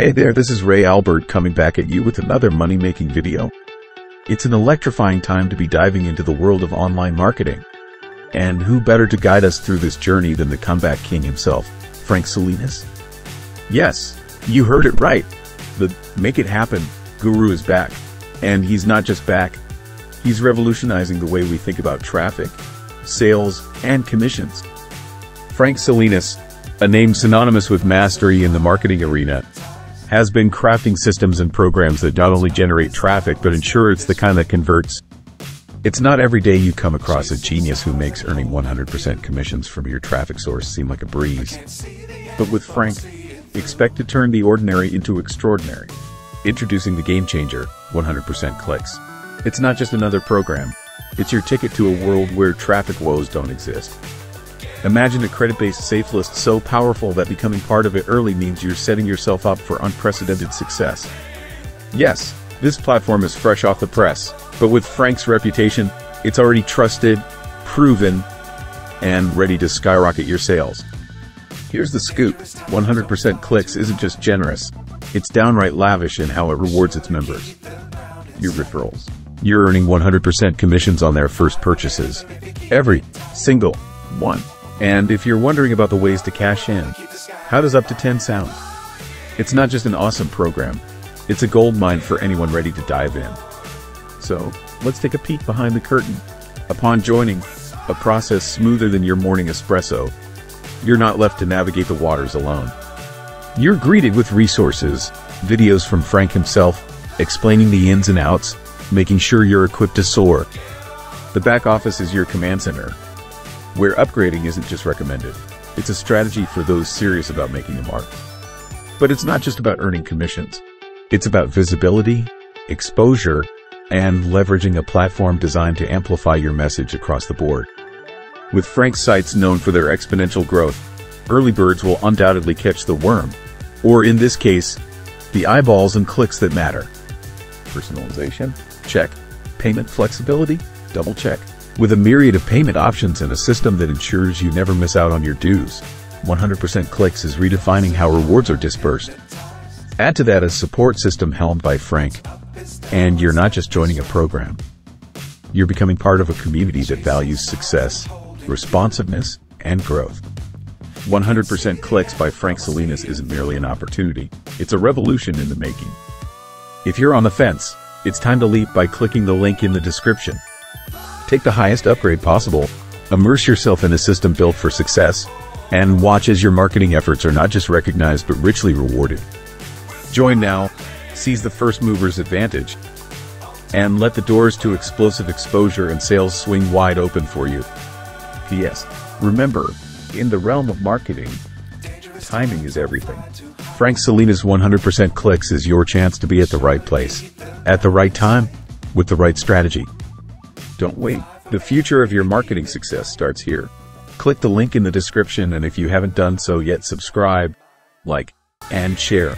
Hey there, this is Ray Albert coming back at you with another money-making video. It's an electrifying time to be diving into the world of online marketing. And who better to guide us through this journey than the comeback king himself, Frank Salinas? Yes, you heard it right. The Make It Happen guru is back. And he's not just back, he's revolutionizing the way we think about traffic, sales, and commissions. Frank Salinas, a name synonymous with mastery in the marketing arena, has been crafting systems and programs that not only generate traffic but ensure it's the kind that converts. It's not every day you come across a genius who makes earning 100% commissions from your traffic source seem like a breeze. But with Frank, expect to turn the ordinary into extraordinary. Introducing the game changer, 100% clicks. It's not just another program. It's your ticket to a world where traffic woes don't exist. Imagine a credit-based safe list so powerful that becoming part of it early means you're setting yourself up for unprecedented success. Yes, this platform is fresh off the press, but with Frank's reputation, it's already trusted, proven, and ready to skyrocket your sales. Here's the scoop. 100% Clicks isn't just generous. It's downright lavish in how it rewards its members. Your referrals. You're earning 100% commissions on their first purchases. Every single one. And if you're wondering about the ways to cash in, how does up to 10 sound? It's not just an awesome program, it's a gold mine for anyone ready to dive in. So, let's take a peek behind the curtain. Upon joining, a process smoother than your morning espresso, you're not left to navigate the waters alone. You're greeted with resources, videos from Frank himself, explaining the ins and outs, making sure you're equipped to soar. The back office is your command center, where upgrading isn't just recommended, it's a strategy for those serious about making a mark. But it's not just about earning commissions. It's about visibility, exposure, and leveraging a platform designed to amplify your message across the board. With Frank's sites known for their exponential growth, early birds will undoubtedly catch the worm, or in this case, the eyeballs and clicks that matter. Personalization? Check. Payment flexibility? Double check. With a myriad of payment options and a system that ensures you never miss out on your dues, 100% Clicks is redefining how rewards are dispersed. Add to that a support system helmed by Frank, and you're not just joining a program. You're becoming part of a community that values success, responsiveness, and growth. 100% Clicks by Frank Salinas isn't merely an opportunity, it's a revolution in the making. If you're on the fence, it's time to leap by clicking the link in the description. Take the highest upgrade possible, immerse yourself in a system built for success, and watch as your marketing efforts are not just recognized but richly rewarded. Join now, seize the first mover's advantage, and let the doors to explosive exposure and sales swing wide open for you. P.S. Remember, in the realm of marketing, timing is everything. Frank Salinas 100% Clicks is your chance to be at the right place, at the right time, with the right strategy. Don't wait. The future of your marketing success starts here. Click the link in the description and if you haven't done so yet subscribe, like, and share.